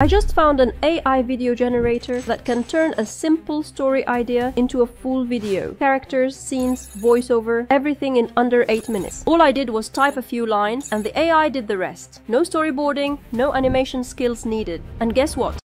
I just found an AI video generator that can turn a simple story idea into a full video. Characters, scenes, voiceover, everything in under 8 minutes. All I did was type a few lines and the AI did the rest. No storyboarding, no animation skills needed. And guess what?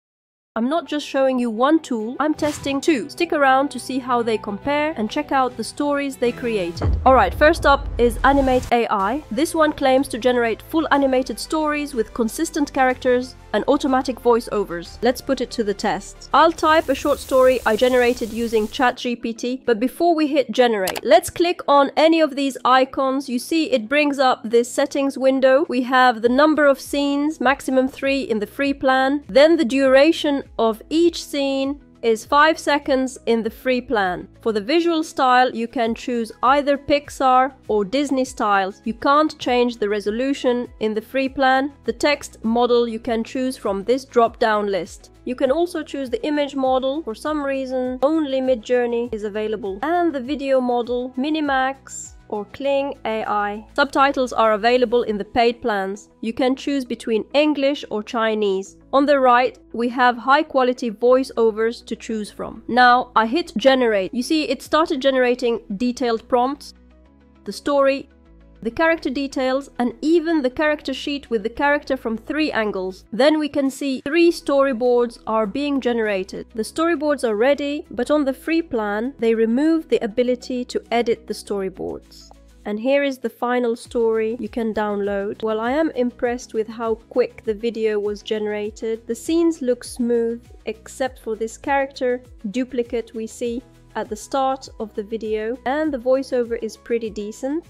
I'm not just showing you one tool, I'm testing two. Stick around to see how they compare and check out the stories they created. Alright, first up is Animate AI. This one claims to generate full animated stories with consistent characters and automatic voiceovers. Let's put it to the test. I'll type a short story I generated using ChatGPT, but before we hit generate, let's click on any of these icons. You see it brings up this settings window. We have the number of scenes, maximum three in the free plan, then the duration of each scene, is 5 seconds in the free plan. For the visual style, you can choose either Pixar or Disney styles. You can't change the resolution in the free plan. The text model you can choose from this drop-down list. You can also choose the image model. For some reason, only Midjourney is available. And the video model, Minimax, or Kling AI. Subtitles are available in the paid plans. You can choose between English or Chinese. On the right, we have high quality voiceovers to choose from. Now, I hit generate. You see, it started generating detailed prompts, the story, the character details, and even the character sheet with the character from three angles. Then we can see three storyboards are being generated. The storyboards are ready, but on the free plan, they remove the ability to edit the storyboards. And here is the final story you can download. Well, I am impressed with how quick the video was generated. The scenes look smooth, except for this character duplicate we see at the start of the video. And the voiceover is pretty decent.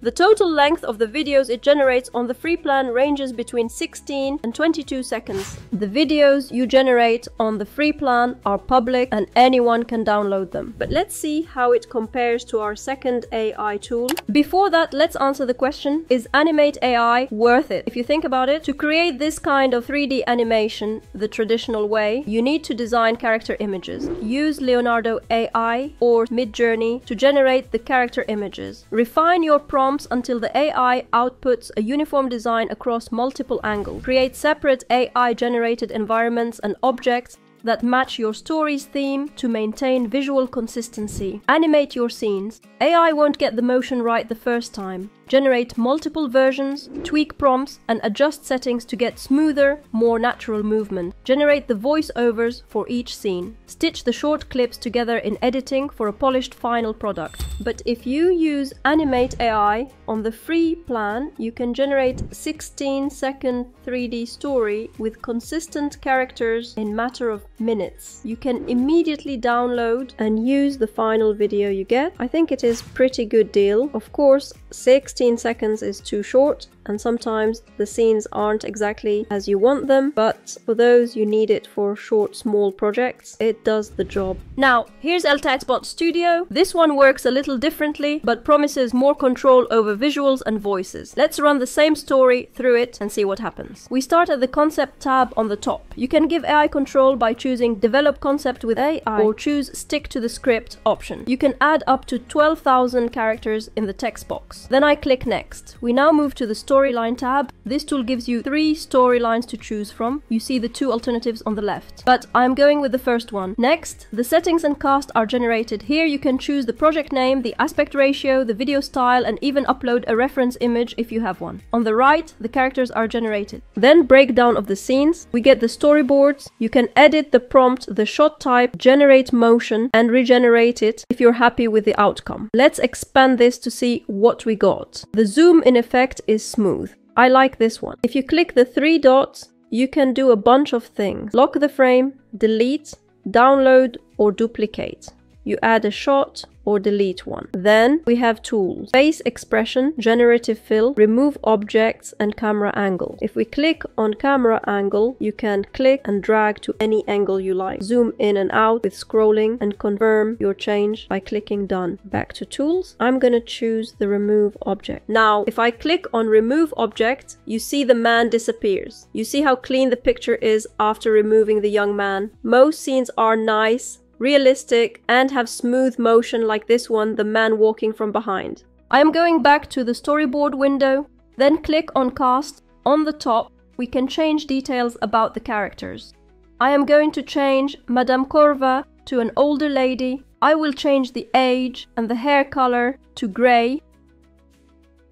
The total length of the videos it generates on the free plan ranges between 16 and 22 seconds. The videos you generate on the free plan are public and anyone can download them. But let's see how it compares to our second AI tool. Before that, let's answer the question, is Animate AI worth it? If you think about it, to create this kind of 3D animation the traditional way, you need to design character images. Use Leonardo AI or Midjourney to generate the character images. Refine your prompt prompts until the AI outputs a uniform design across multiple angles. Create separate AI-generated environments and objects that match your story's theme to maintain visual consistency. Animate your scenes. AI won't get the motion right the first time. Generate multiple versions, tweak prompts, and adjust settings to get smoother, more natural movement. Generate the voiceovers for each scene. Stitch the short clips together in editing for a polished final product. But if you use Animate AI on the free plan, you can generate 16 second 3D story with consistent characters in matter of minutes. You can immediately download and use the final video you get. I think it is pretty good deal. Of course, 6 16 seconds is too short and sometimes the scenes aren't exactly as you want them, but for those you need it for short, small projects, it does the job. Now, here's LTX Studio. This one works a little differently, but promises more control over visuals and voices. Let's run the same story through it and see what happens. We start at the concept tab on the top. You can give AI control by choosing develop concept with AI or choose stick to the script option. You can add up to 12,000 characters in the text box. Then I click next. We now move to the story storyline tab. This tool gives you three storylines to choose from. You see the two alternatives on the left. But I'm going with the first one. Next, the settings and cast are generated. Here you can choose the project name, the aspect ratio, the video style, and even upload a reference image if you have one. On the right, the characters are generated. Then breakdown of the scenes. We get the storyboards. You can edit the prompt, the shot type, generate motion, and regenerate it if you're happy with the outcome. Let's expand this to see what we got. The zoom in effect is smooth smooth. I like this one. If you click the three dots, you can do a bunch of things. Lock the frame, delete, download or duplicate. You add a shot or delete one. Then we have tools. Face expression, generative fill, remove objects and camera angle. If we click on camera angle, you can click and drag to any angle you like. Zoom in and out with scrolling and confirm your change by clicking done. Back to tools. I'm gonna choose the remove object. Now, if I click on remove object, you see the man disappears. You see how clean the picture is after removing the young man. Most scenes are nice realistic, and have smooth motion like this one, the man walking from behind. I am going back to the storyboard window. Then click on cast. On the top, we can change details about the characters. I am going to change Madame Corva to an older lady. I will change the age and the hair color to grey.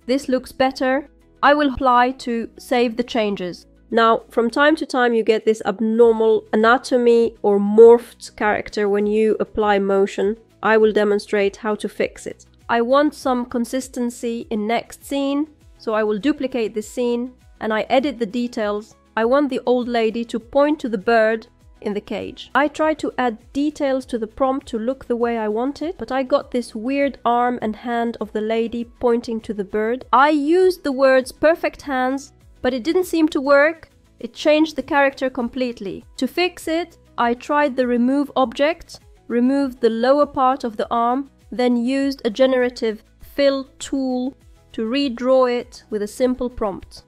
This looks better. I will apply to save the changes. Now, from time to time you get this abnormal anatomy or morphed character when you apply motion. I will demonstrate how to fix it. I want some consistency in next scene, so I will duplicate this scene and I edit the details. I want the old lady to point to the bird in the cage. I tried to add details to the prompt to look the way I wanted, but I got this weird arm and hand of the lady pointing to the bird. I used the words perfect hands but it didn't seem to work. It changed the character completely. To fix it, I tried the remove object, removed the lower part of the arm, then used a generative fill tool to redraw it with a simple prompt.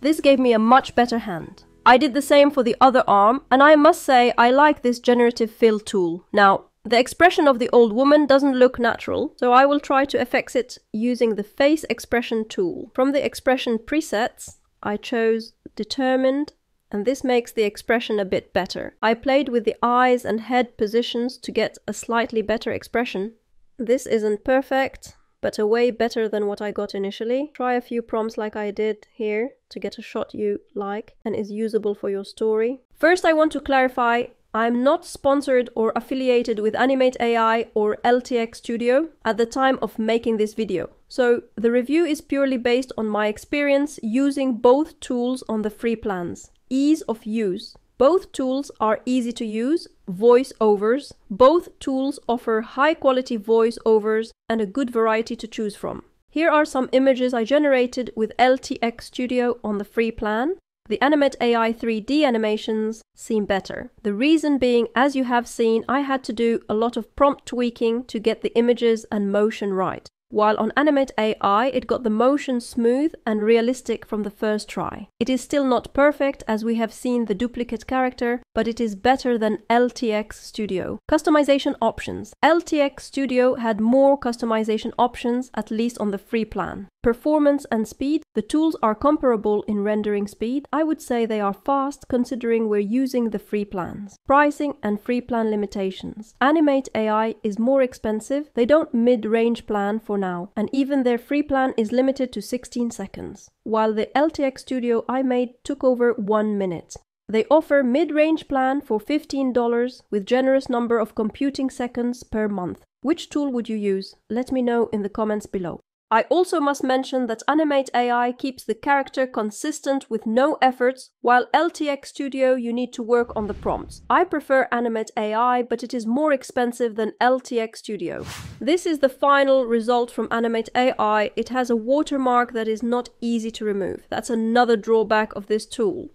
This gave me a much better hand. I did the same for the other arm, and I must say I like this generative fill tool. Now, the expression of the old woman doesn't look natural, so I will try to effect it using the face expression tool. From the expression presets, I chose determined and this makes the expression a bit better. I played with the eyes and head positions to get a slightly better expression. This isn't perfect, but a way better than what I got initially. Try a few prompts like I did here to get a shot you like and is usable for your story. First I want to clarify I'm not sponsored or affiliated with Animate AI or LTX Studio at the time of making this video. So the review is purely based on my experience using both tools on the free plans. Ease of use. Both tools are easy to use, voiceovers. Both tools offer high quality voiceovers and a good variety to choose from. Here are some images I generated with LTX Studio on the free plan the Animate AI 3D animations seem better. The reason being, as you have seen, I had to do a lot of prompt tweaking to get the images and motion right while on Animate AI it got the motion smooth and realistic from the first try. It is still not perfect as we have seen the duplicate character, but it is better than LTX Studio. Customization options. LTX Studio had more customization options, at least on the free plan. Performance and speed. The tools are comparable in rendering speed. I would say they are fast considering we're using the free plans. Pricing and free plan limitations. Animate AI is more expensive. They don't mid-range plan for now and even their free plan is limited to 16 seconds, while the LTX Studio I made took over 1 minute. They offer mid-range plan for $15 with generous number of computing seconds per month. Which tool would you use? Let me know in the comments below. I also must mention that Animate AI keeps the character consistent with no efforts, while LTX Studio you need to work on the prompts. I prefer Animate AI, but it is more expensive than LTX Studio. This is the final result from Animate AI. It has a watermark that is not easy to remove. That's another drawback of this tool.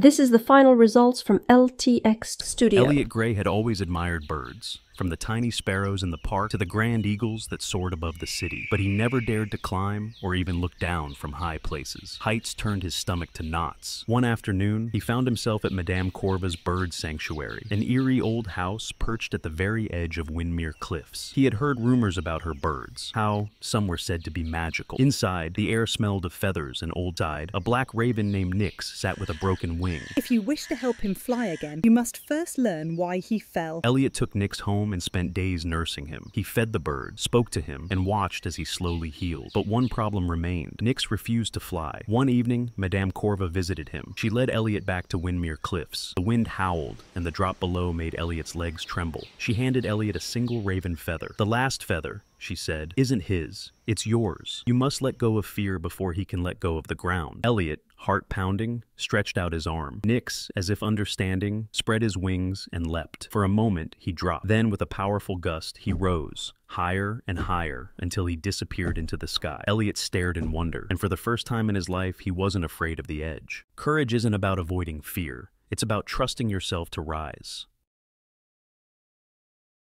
This is the final results from LTX Studio. Elliot Gray had always admired birds from the tiny sparrows in the park to the grand eagles that soared above the city. But he never dared to climb or even look down from high places. Heights turned his stomach to knots. One afternoon, he found himself at Madame Corva's bird sanctuary, an eerie old house perched at the very edge of Windmere Cliffs. He had heard rumors about her birds, how some were said to be magical. Inside, the air smelled of feathers and old tide. A black raven named Nix sat with a broken wing. If you wish to help him fly again, you must first learn why he fell. Elliot took Nix home home and spent days nursing him. He fed the bird, spoke to him, and watched as he slowly healed. But one problem remained. Nix refused to fly. One evening, Madame Corva visited him. She led Elliot back to Windmere Cliffs. The wind howled, and the drop below made Elliot's legs tremble. She handed Elliot a single raven feather. The last feather, she said, isn't his. It's yours. You must let go of fear before he can let go of the ground. Elliot, heart pounding, stretched out his arm. Nix, as if understanding, spread his wings and leapt. For a moment, he dropped. Then, with a powerful gust, he rose, higher and higher, until he disappeared into the sky. Elliot stared in wonder, and for the first time in his life, he wasn't afraid of the edge. Courage isn't about avoiding fear. It's about trusting yourself to rise.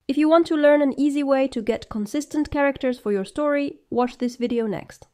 If you want to learn an easy way to get consistent characters for your story, watch this video next.